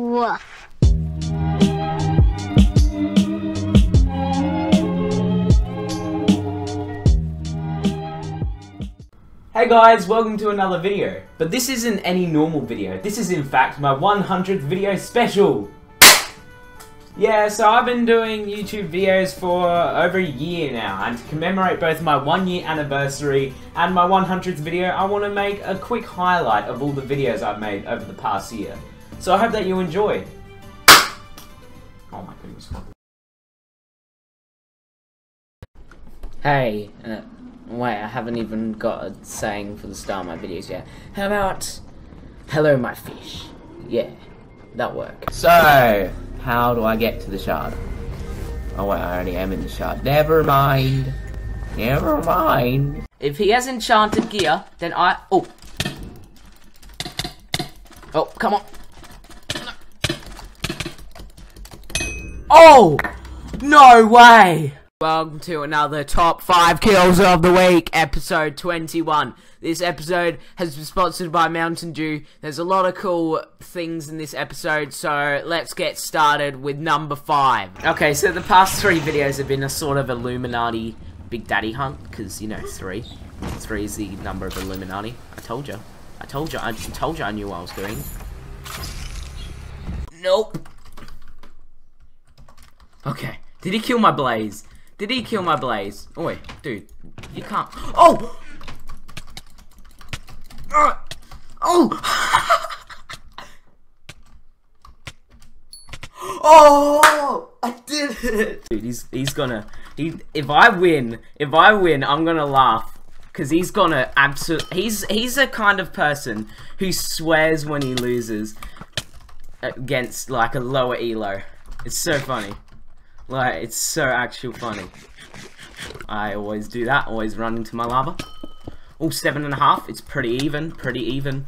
Woof. Hey guys, welcome to another video. But this isn't any normal video. This is in fact my 100th video special. Yeah, so I've been doing YouTube videos for over a year now, and to commemorate both my one year anniversary and my 100th video, I want to make a quick highlight of all the videos I've made over the past year. So I hope that you enjoy. Oh my goodness. Hey, uh, wait, I haven't even got a saying for the start of my videos yet. How about, hello my fish? Yeah, that work. So, how do I get to the shard? Oh wait, I already am in the shard. Never mind. Never mind. If he has enchanted gear, then I, oh. Oh, come on. Oh! No way! Welcome to another top 5 kills of the week, episode 21. This episode has been sponsored by Mountain Dew. There's a lot of cool things in this episode, so let's get started with number 5. Okay, so the past three videos have been a sort of Illuminati Big Daddy hunt, because, you know, 3. 3 is the number of Illuminati. I told you. I told you. I told you I knew what I was doing. Nope. Okay. Did he kill my blaze? Did he kill my blaze? Oh dude, you can't. Oh! Uh, oh! oh! I did it! Dude, he's he's gonna he. If I win, if I win, I'm gonna laugh. Cause he's gonna absolute. He's he's a kind of person who swears when he loses against like a lower elo. It's so funny. Like, it's so actual funny. I always do that, always run into my lava. Oh, seven and a half. It's pretty even, pretty even.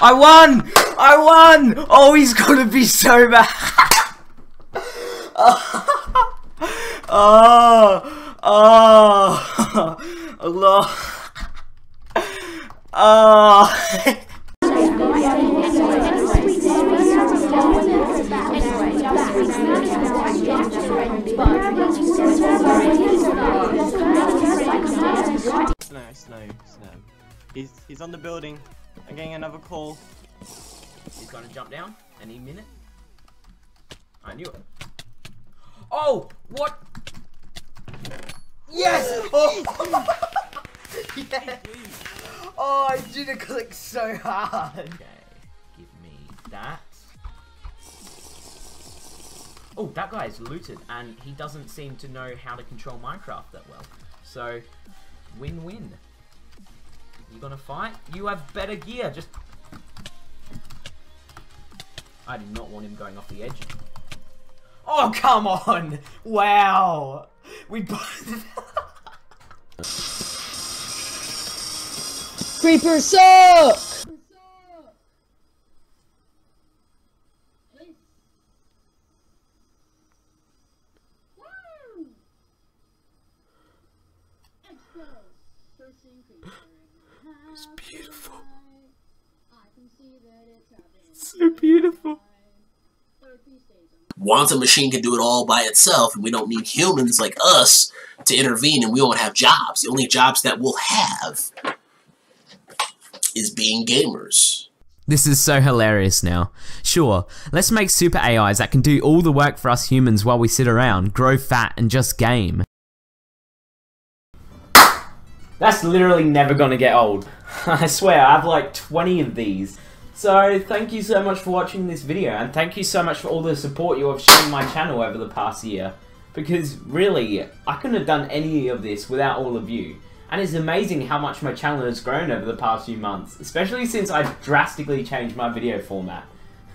I won! I won! Oh, he's gonna be so mad. oh, oh, oh, Allah. Oh. He's he's on the building. I'm getting another call. He's gonna jump down any minute. I knew it. Oh, what? Yes! Oh, yes! Oh, I did click so hard. Okay, give me that. Oh, that guy's looted, and he doesn't seem to know how to control Minecraft that well. So, win-win. You gonna fight? You have better gear, just... I do not want him going off the edge. Oh, come on! Wow! We both... Creepers suck! It's beautiful. It's so beautiful. Once a machine can do it all by itself, and we don't need humans like us to intervene, and we won't have jobs. The only jobs that we'll have is being gamers. This is so hilarious now. Sure, let's make super AIs that can do all the work for us humans while we sit around, grow fat, and just game. That's literally never gonna get old. I swear, I have like 20 of these. So, thank you so much for watching this video, and thank you so much for all the support you have shown my channel over the past year. Because, really, I couldn't have done any of this without all of you. And it's amazing how much my channel has grown over the past few months, especially since I drastically changed my video format.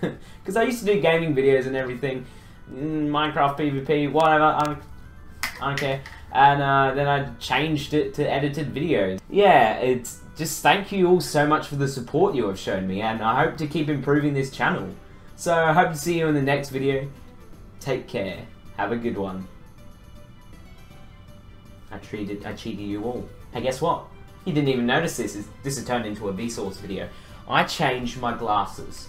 Because I used to do gaming videos and everything, mm, Minecraft PvP, whatever, I, I don't care. And uh, then I changed it to edited videos. Yeah, it's just thank you all so much for the support you have shown me, and I hope to keep improving this channel. So I hope to see you in the next video. Take care. Have a good one. I treated I cheated you all. Hey, guess what? You didn't even notice this. Is this has turned into a Vsauce video. I changed my glasses.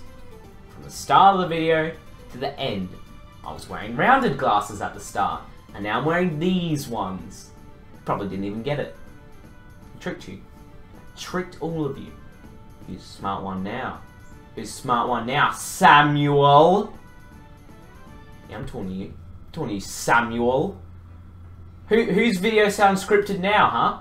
From the start of the video to the end. I was wearing rounded glasses at the start. And now I'm wearing these ones. Probably didn't even get it. I tricked you. I tricked all of you. Who's smart one now? Who's smart one now? Samuel! Yeah, I'm talking to you. I'm talking to you, Samuel. Who, whose video sounds scripted now, huh?